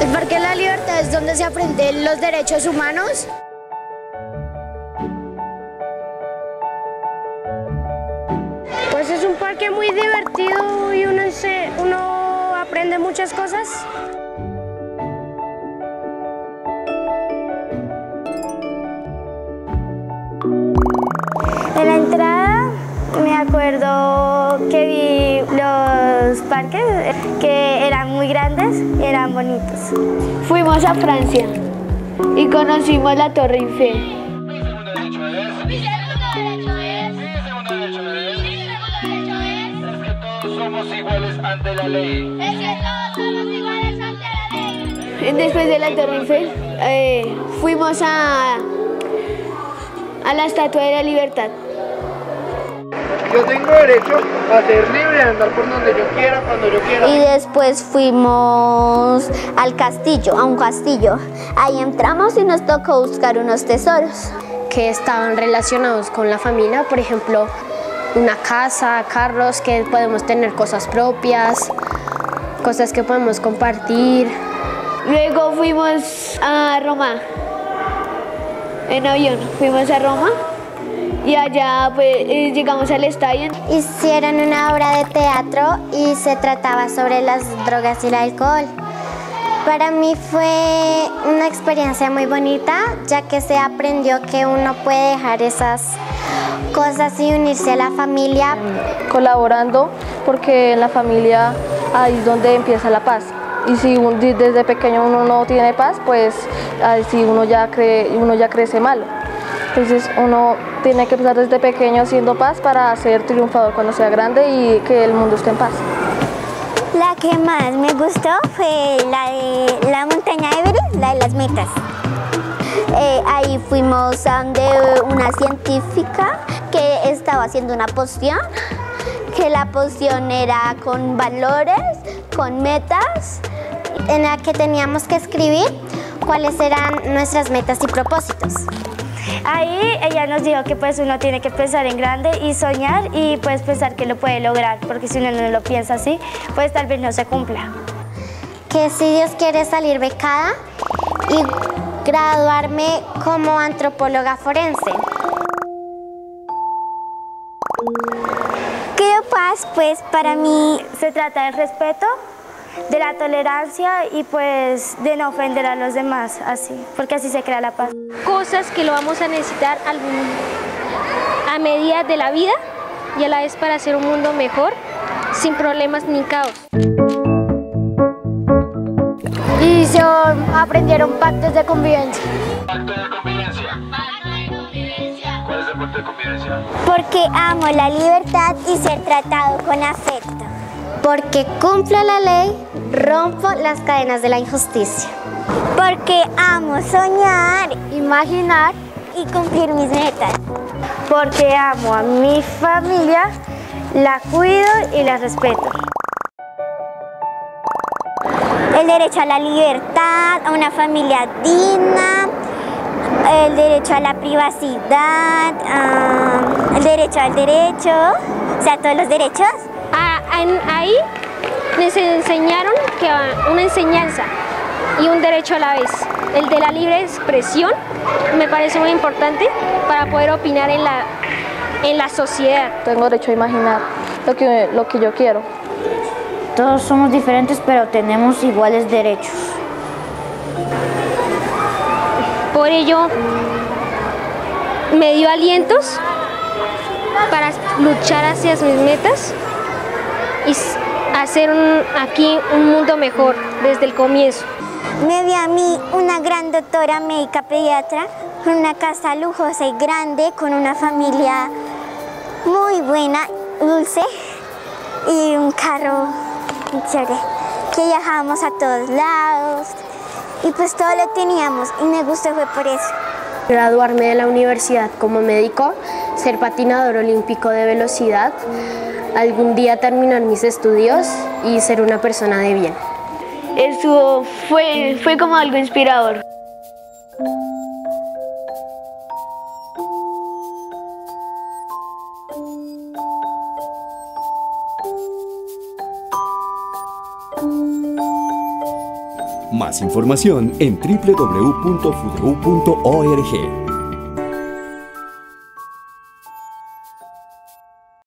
El Parque de la Libertad es donde se aprenden los derechos humanos. Pues es un parque muy divertido y uno, se- uno aprende muchas cosas. Me acuerdo que vi los parques que eran muy grandes y eran bonitos. Fuimos a Francia y conocimos la Torre Eiffel. Iguales ante la ley. Es que todos somos iguales ante la ley. Después de la Torre Eiffel eh, fuimos a, a la Estatua de la Libertad. Yo tengo derecho a ser libre, a andar por donde yo quiera, cuando yo quiera. Y después fuimos al castillo, a un castillo. Ahí entramos y nos tocó buscar unos tesoros. que estaban relacionados con la familia, por ejemplo, una casa, carros, que podemos tener cosas propias, cosas que podemos compartir. Luego fuimos a Roma en avión. Fuimos a Roma y allá pues, llegamos al estadio. Hicieron una obra de teatro y se trataba sobre las drogas y el alcohol. Para mí fue una experiencia muy bonita, ya que se aprendió que uno puede dejar esas cosas y unirse a la familia. colaborando porque en la familia ahí es donde empieza la paz. Y si desde pequeño uno no tiene paz, pues ahí sí uno ya, cree, uno ya crece malo. Entonces uno tiene que empezar desde pequeño haciendo paz para ser triunfador cuando sea grande y que el mundo esté en paz. La que más me gustó fue la de la montaña Everest, la de las metas. Eh, ahí fuimos a donde una científica que estaba haciendo una poción, que la poción era con valores, con metas, en la que teníamos que escribir cuáles eran nuestras metas y propósitos. Ahí ella nos dijo que pues uno tiene que pensar en grande y soñar y pues pensar que lo puede lograr, porque si uno no lo piensa así, pues tal vez no se cumpla. que si Dios quiere salir becada y graduarme como antropóloga forense. Creo paz, pues para mí Se trata del respeto, de la tolerancia y pues de no ofender a los demás así, porque así se crea la paz. cosas que lo vamos a necesitar a medida de la vida y a la vez para hacer un mundo mejor, sin problemas ni caos. Y se aprendieron pactos de convivencia. Pacto de convivencia. ¿Cuál es el pacto de convivencia? porque amo la libertad y ser tratado con afecto. Porque cumplo la ley, rompo las cadenas de la injusticia. Porque amo soñar, imaginar y cumplir mis metas. Porque amo a mi familia, la cuido y la respeto. El derecho a la libertad, a una familia digna, el derecho a la privacidad, ah, el derecho al derecho, o sea, todos los derechos. Ah, ahí nos enseñaron que ah, una enseñanza y un derecho a la vez. El de la libre expresión me parece muy importante para poder opinar en la, en la sociedad. Tengo derecho a imaginar lo que, lo que yo quiero. Todos somos diferentes, pero tenemos iguales derechos. Por ello, me dio alientos para luchar hacia mis metas y hacer aquí un mundo mejor desde el comienzo. Me vi a mí una gran doctora médica pediatra con una casa lujosa y grande, con una familia muy buena, dulce y un carro chévere que viajábamos a todos lados y pues todo lo teníamos y me gustó fue por eso. Graduarme de la universidad como médico, ser patinador olímpico de velocidad, algún día terminar mis estudios y ser una persona de bien. Estuvo, fue, fue como algo inspirador. Más información en www.fudeu.org.